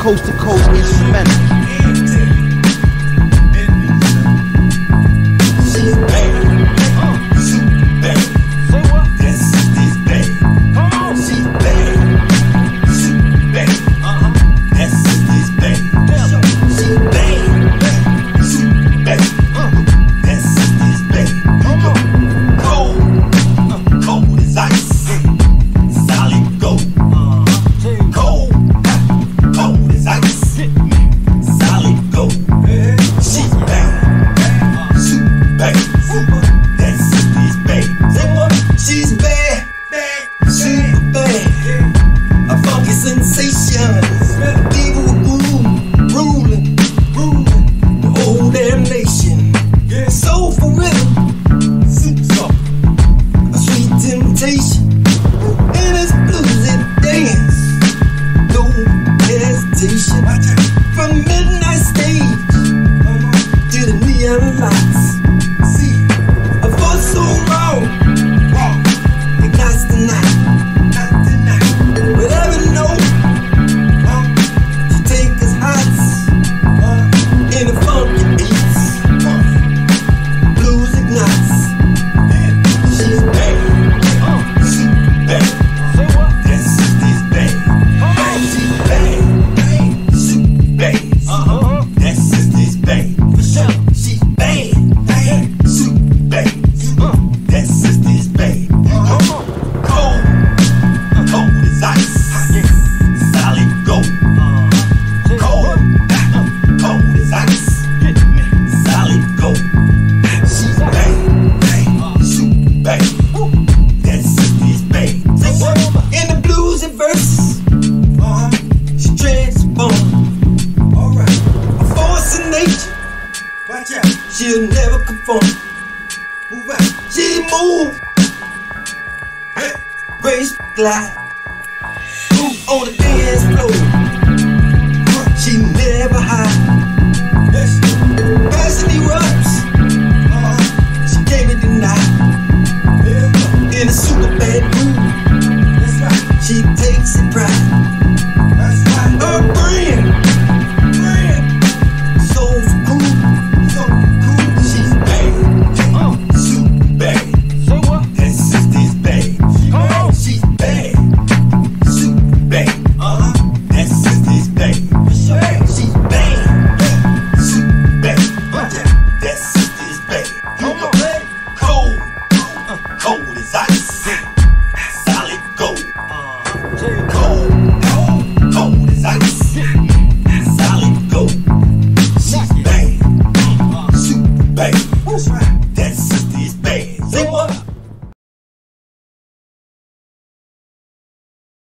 coast to coast instrumental. and it's bluesy dance. No from midnight stage. She'll never conform. Move out. She move. Hey, Raise glide. Move on the dance floor.